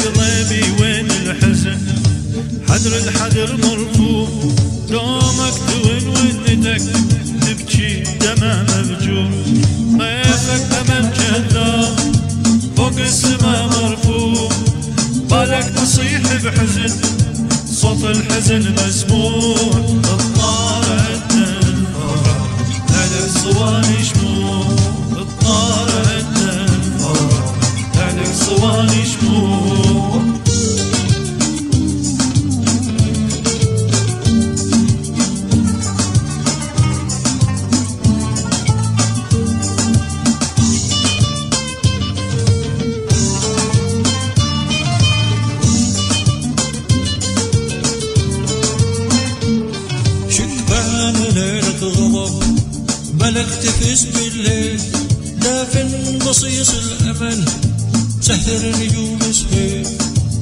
قلبي وين الحزن؟ حدر الحدر مرفوع. دومك دون ودتك تبكي دمع مفجور طيفك ثمن جذاب فوق السما مرفوع. بالك تصيح بحزن صوت الحزن مسموع. الطالع الدمع هلا صواني ملك تفز بالليل دافن بصيص الأمل سهر نجوم سهيل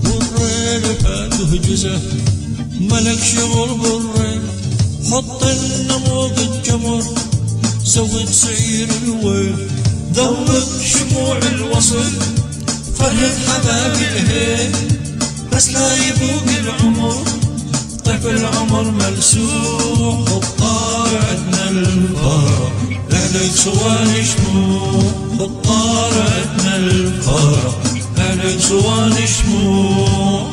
والريل فاته جزه ملك شغل بالريل. حط النموذج الجمر زود سعير الويل. ذوب شموع الوصل فرد حباب الهيل. بس لا يفوق العمر طيف العمر ملسوع خطار عدنا الفرح شموع خطار عدنا الفرح. صواني شموع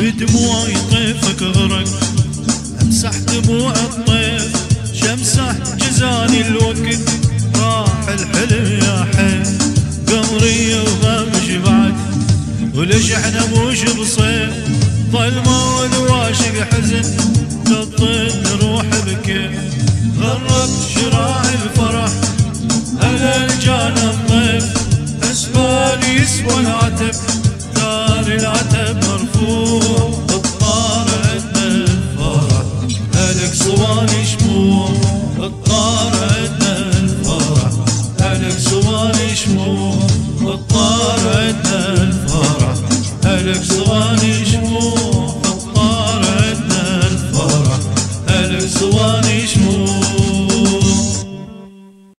بدموعي طيفك غرق. امسح دموع الطيف شمسح جزاني الوقت. راح الحلم يا حين قمري وغمش بعد وليش إحنا موش بصيف ظلمة والواشق حزن. للطين نروح بكيف غرب شراع الفرح على الجان الطيف اسبال يسوى العتب دار العتب.